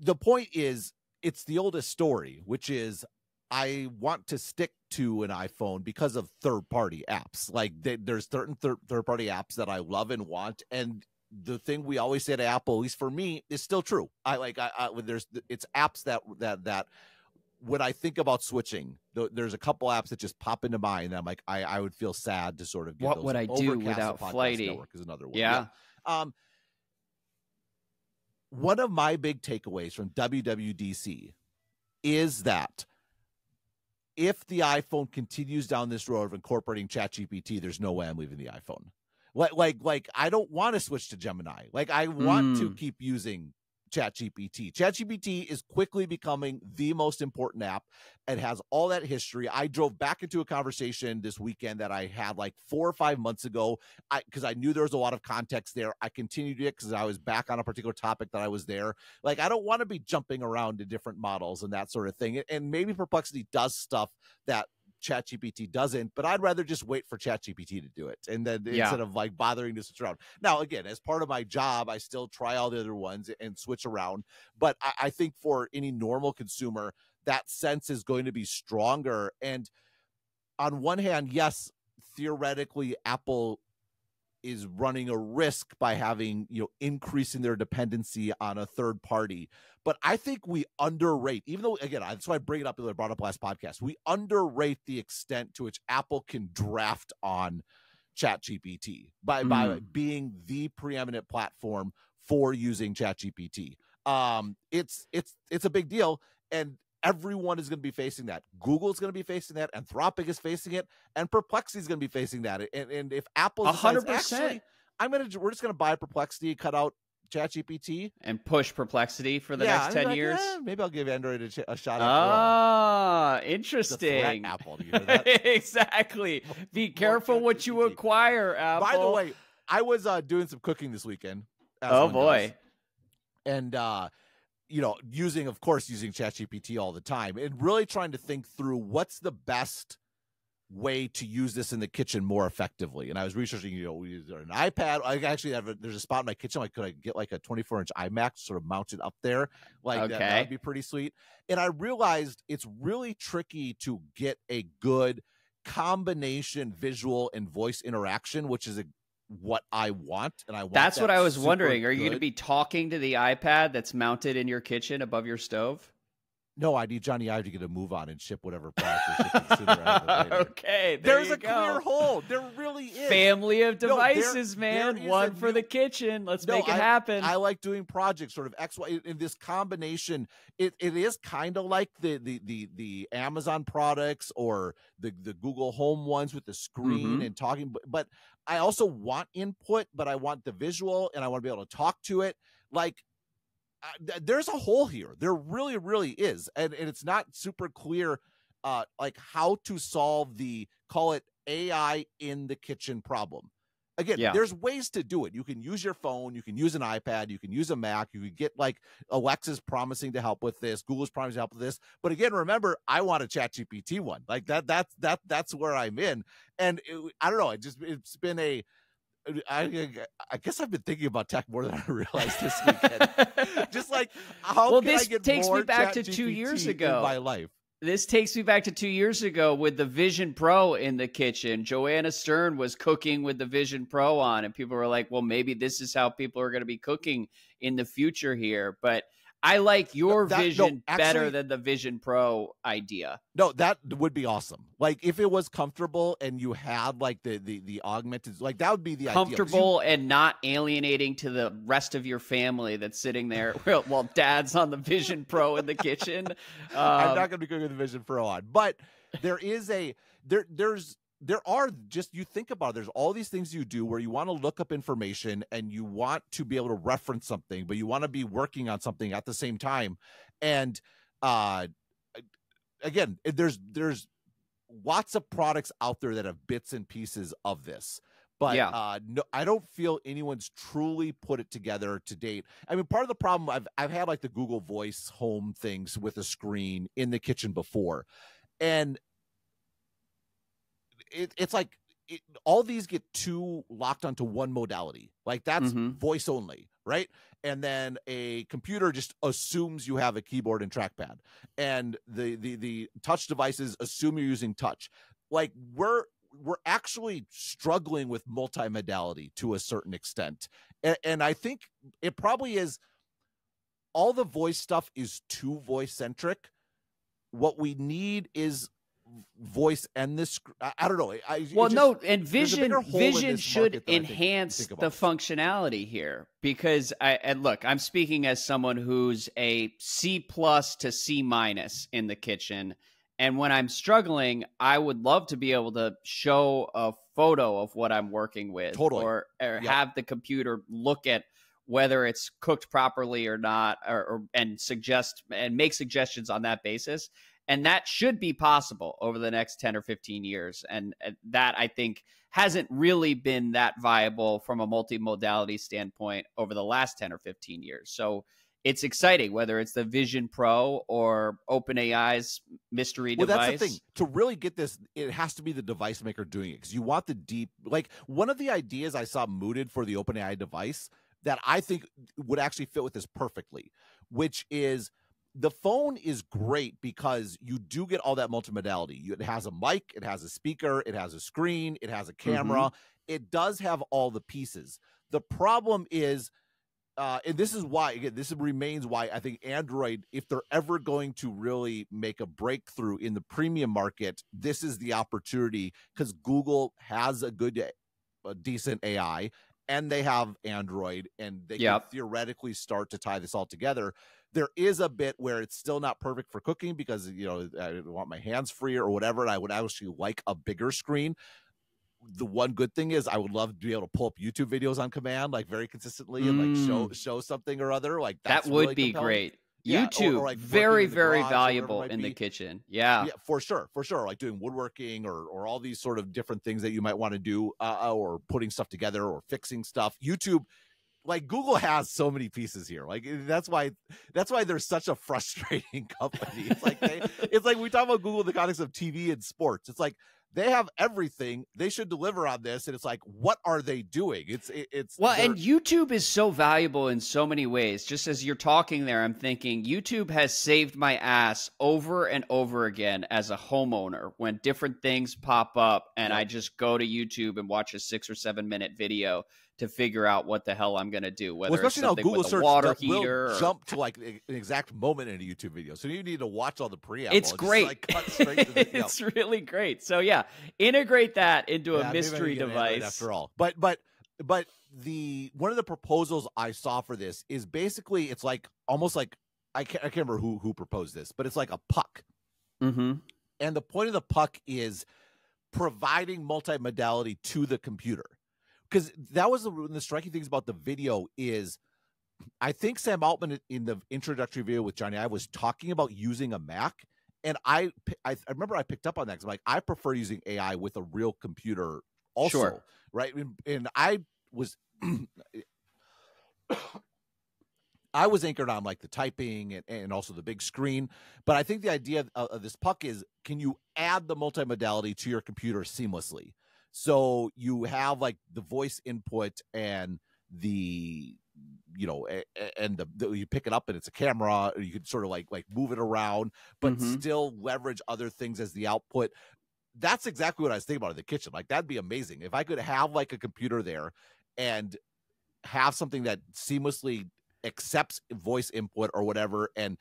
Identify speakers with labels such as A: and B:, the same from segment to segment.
A: the point is, it's the oldest story, which is I want to stick to an iPhone because of third party apps. Like they, there's certain third third party apps that I love and want, and the thing we always say to Apple, at least for me, is still true. I like I, I there's it's apps that that that when I think about switching, there's a couple apps that just pop into mind. And I'm like, I, I would feel sad to sort of.
B: what would I do without Flighty?
A: Is another one.
B: Yeah.
A: yeah. Um, one of my big takeaways from WWDC is that if the iPhone continues down this road of incorporating ChatGPT, there's no way I'm leaving the iPhone. Like, like, like, I don't want to switch to Gemini. Like, I want mm. to keep using ChatGPT. ChatGPT is quickly becoming the most important app. It has all that history. I drove back into a conversation this weekend that I had like four or five months ago I because I knew there was a lot of context there. I continued it because I was back on a particular topic that I was there. Like I don't want to be jumping around to different models and that sort of thing. And maybe Perplexity does stuff that ChatGPT doesn't, but I'd rather just wait for ChatGPT to do it and then yeah. instead of like bothering to switch around. Now, again, as part of my job, I still try all the other ones and switch around. But I, I think for any normal consumer, that sense is going to be stronger. And on one hand, yes, theoretically, Apple is running a risk by having you know increasing their dependency on a third party. But i think we underrate even though again that's why i bring it up I brought up last podcast. We underrate the extent to which apple can draft on chat gpt by mm. by being the preeminent platform for using chat gpt um it's it's it's a big deal. And everyone is going to be facing that. Google is going to be facing that. Anthropic is facing it, and Perplexity is going to be facing that. And, and if Apple, hundred percent, I'm gonna we're just going to buy Perplexity, cut out ChatGPT,
B: and push Perplexity for the yeah, next ten
A: like,
B: years.
A: Eh, maybe I'll give Android a, ch- a shot.
B: Ah, interesting.
A: Apple,
B: exactly. Be careful what you acquire, Apple.
A: By the way, I was uh, doing some cooking this weekend.
B: Oh boy.
A: Does, and uh you know, using, of course, using ChatGPT all the time and really trying to think through what's the best way to use this in the kitchen more effectively. And I was researching, you know, is there an iPad? I actually have a, there's a spot in my kitchen. Like, could I get like a 24 inch iMac sort of mounted up there? Like okay. that, that would be pretty sweet. And I realized it's really tricky to get a good combination visual and voice interaction, which is a what I want, and I want.
B: That's
A: that
B: what I was wondering.
A: Are
B: you going to be talking to the iPad that's mounted in your kitchen above your stove?
A: No, I need Jony Ive to get a move on and ship whatever product
B: okay, there
A: there's a
B: go.
A: clear hole. There really is.
B: Family of devices, no, there, man. There One for new... the kitchen. Let's no, make it
A: I,
B: happen.
A: I like doing projects, sort of X, Y. In this combination, it, it is kind of like the, the the the Amazon products or the the Google Home ones with the screen mm-hmm. and talking. But, but I also want input, but I want the visual and I want to be able to talk to it. Like there's a hole here. There really, really is, and, and it's not super clear, uh, like how to solve the call it AI in the kitchen problem. Again, yeah. there's ways to do it. You can use your phone, you can use an iPad, you can use a Mac, you can get like Alexa's promising to help with this, Google's promising to help with this. But again, remember, I want a Chat GPT one. Like that, that's that that's where I'm in. And it, I don't know, it just it's been a I, I guess I've been thinking about tech more than I realized this weekend. Just like how
B: well, this takes me back to two years ago.
A: my life.
B: This takes me back to two years ago with the Vision Pro in the kitchen. Joanna Stern was cooking with the Vision Pro on, and people were like, "Well, maybe this is how people are going to be cooking in the future here." But I like your that, vision no, actually, better than the Vision Pro idea.
A: No, that would be awesome. Like if it was comfortable and you had like the the the augmented like that would be the
B: comfortable you, and not alienating to the rest of your family that's sitting there while dad's on the Vision Pro in the kitchen. Um,
A: I'm not going to be cooking the Vision Pro on, but there is a there there's there are just you think about it, there's all these things you do where you want to look up information and you want to be able to reference something but you want to be working on something at the same time and uh again there's there's lots of products out there that have bits and pieces of this but yeah. uh, no, I don't feel anyone's truly put it together to date. I mean, part of the problem I've I've had like the Google Voice Home things with a screen in the kitchen before, and it, it's like it, all these get too locked onto one modality. Like that's mm-hmm. voice only, right? and then a computer just assumes you have a keyboard and trackpad and the the the touch devices assume you're using touch like we're we're actually struggling with multimodality to a certain extent and, and i think it probably is all the voice stuff is too voice centric what we need is voice and this I, don't know I,
B: well
A: just,
B: no and vision vision should enhance think, think the functionality here because I and look I'm speaking as someone who's a C plus to C minus in the kitchen and when I'm struggling I would love to be able to show a photo of what I'm working with
A: totally.
B: or, or yep. have the computer look at whether it's cooked properly or not or, or and suggest and make suggestions on that basis and that should be possible over the next 10 or 15 years. And, that i think hasn't really been that viable from a multimodality standpoint over the last 10 or 15 years. So it's exciting whether it's the vision pro or openai's mystery
A: well,
B: device
A: that's the thing. To really get this it has to be the device maker doing it because you want the deep like one of the ideas i saw mooted for the openai device that i think would actually fit with this perfectly which is the phone is great because you do get all that multimodality. It has a mic, it has a speaker, it has a screen, it has a camera. Mm-hmm. It does have all the pieces. The problem is, uh, and this is why again, this remains why I think Android, if they're ever going to really make a breakthrough in the premium market, this is the opportunity because Google has a good, a decent AI, and they have Android, and they yep. can theoretically start to tie this all together. There is a bit where it's still not perfect for cooking because you know I want my hands free or whatever, and I would actually like a bigger screen. The one good thing is I would love to be able to pull up YouTube videos on command, like very consistently, mm. and like show mm. show something or other. Like
B: that would
A: really
B: be
A: compelling.
B: great. Yeah, YouTube, or, or like very, very valuable in the kitchen. Yeah.
A: yeah, for sure, for sure. Like doing woodworking or or all these sort of different things that you might want to do, uh, uh, or putting stuff together or fixing stuff. YouTube, like Google has so many pieces here. Like eh, that's why that's why they're such a frustrating company. It's like they, it's like we talk about Google in the context of TV and sports. It's like they have everything they should deliver on this and it's like what are they doing? It's it, it's
B: well and youtube is so valuable in so many ways. Just as you're talking there i'm thinking youtube has saved my ass over and over again as a homeowner when different things pop up and i just go to youtube and watch a six or seven minute video to figure out what the hell I'm going to do. Whether well, especially now Google search water heater
A: will or... jump to like an exact moment in a YouTube video, so you need to watch all the preamble.
B: It's great. Like, the, it's really great. So yeah, integrate that into yeah, a mystery device
A: after all. But but but the one of the proposals I saw for this is basically it's like almost like I can't, I can't remember who who proposed this, but it's like a puck.
B: Mm-hmm.
A: And the point of the puck is providing multimodality to the computer because that was the, the striking things about the video is I think Sam Altman in the introductory video with Jony Ive was talking about using a Mac. And I, I, I remember I picked up on that because I'm like, I prefer using AI with a real computer also. Sure. Right. And, and I was, I was anchored on like the typing and, and also the big screen. But I think the idea of, of this puck is can you add the multimodality to your computer seamlessly? So you have like the voice input and the you know and the, the, you pick it up and it's a camera or you can sort of like like move it around but mm-hmm. still leverage other things as the output that's exactly what i was thinking about in the kitchen like that'd be amazing if i could have like a computer there and have something that seamlessly accepts voice input or whatever and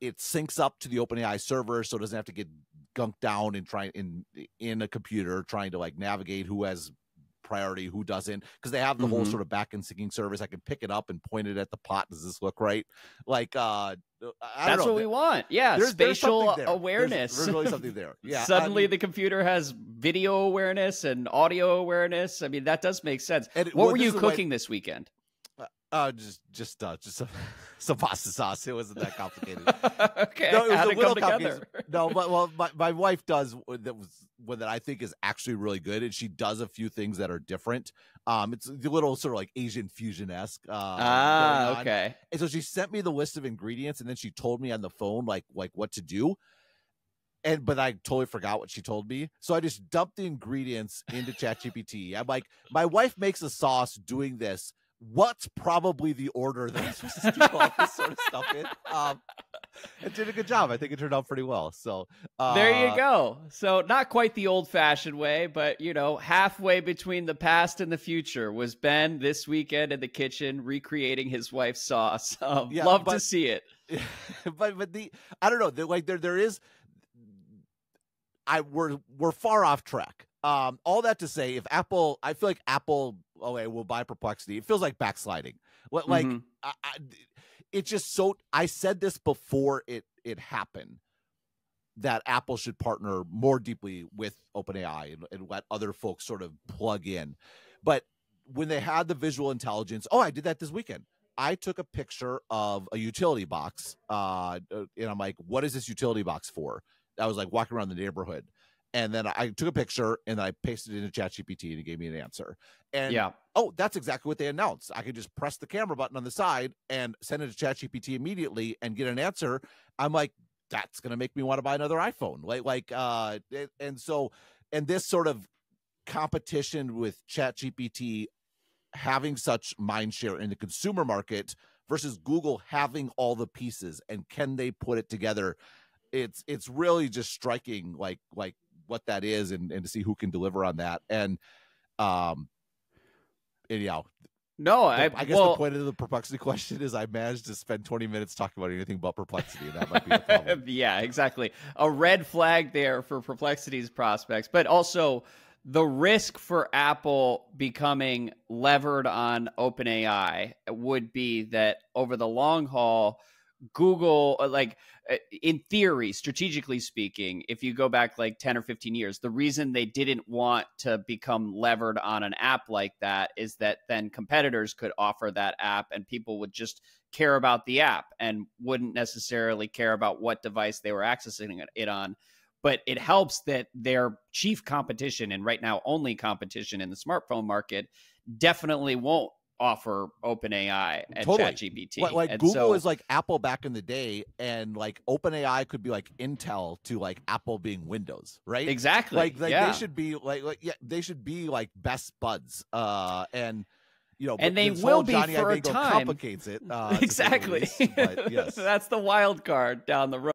A: it syncs up to the OpenAI server, so it doesn't have to get gunked down and trying in in a computer trying to like navigate who has priority, who doesn't, because they have the mm-hmm. whole sort of back and syncing service. I can pick it up and point it at the pot. Does this look right? Like, uh,
B: that's
A: know.
B: what we want. Yeah, there's, spatial there's awareness.
A: There's, there's, really something there. Yeah.
B: Suddenly, I mean, the computer has video awareness and audio awareness. I mean, that does make sense. And, what well, were you cooking this weekend?
A: Uh, just just uh, just some, some pasta sauce. It wasn't that complicated.
B: okay, no, it was How a little
A: complicated. No, but well, my, my wife does that was one that I think is actually really good, and she does a few things that are different. Um, it's a little sort of like Asian fusion esque. Uh,
B: ah, okay.
A: And so she sent me the list of ingredients, and then she told me on the phone like like what to do and but I totally forgot what she told me. So I just dumped the ingredients into ChatGPT. I'm like, my wife makes a sauce doing this what's probably the order that I'm supposed to do all this sort of stuff in. Um, it did a good job. I think it turned out pretty well. So uh,
B: there you go. So not quite the old-fashioned way, but you know, halfway between the past and the future was Ben this weekend in the kitchen recreating his wife's sauce. Um, yeah, love but, to see it.
A: But but the I don't know. Like there there is. I we're we're far off track. Um, all that to say, if Apple, I feel like Apple, okay, will buy Perplexity. It feels like backsliding. What like mm-hmm. I, I, it's just so. I said this before it it happened that Apple should partner more deeply with OpenAI and, and let other folks sort of plug in. But when they had the visual intelligence, oh, I did that this weekend. I took a picture of a utility box, uh, and I'm like, "What is this utility box for?" I was like walking around the neighborhood, and then I took a picture and I pasted it into ChatGPT and it gave me an answer. And yeah, oh, that's exactly what they announced. I could just press the camera button on the side and send it to ChatGPT immediately and get an answer. I'm like, that's gonna make me want to buy another iPhone. Like, like, uh, and so, and this sort of competition with ChatGPT having such mind share in the consumer market versus Google having all the pieces and can they put it together? It's it's really just striking like like what that is and, and to see who can deliver on that. And um anyhow.
B: No, I,
A: I guess well, the point of the perplexity question is I managed to spend 20 minutes talking about anything but perplexity. And that might be the problem.
B: yeah, exactly. A red flag there for perplexity's prospects, but also the risk for Apple becoming levered on OpenAI would be that over the long haul, Google, uh, like Uh, in theory, strategically speaking, if you go back like 10 or 15 years, the reason they didn't want to become levered on an app like that is that then competitors could offer that app and people would just care about the app and wouldn't necessarily care about what device they were accessing it on. But it helps that their chief competition and right now only competition in the smartphone market definitely won't offer OpenAI and totally. ChatGPT.
A: Like, like Google so, is like Apple back in the day, and like OpenAI could be like Intel to like Apple being Windows, right?
B: Exactly.
A: Like, like
B: yeah.
A: they should be like, like yeah, they should be like best buds. Uh, and you know,
B: and they will be
A: Jony
B: for a time.
A: Complicates it uh,
B: exactly.
A: Least, but yes,
B: that's the wild card down the road.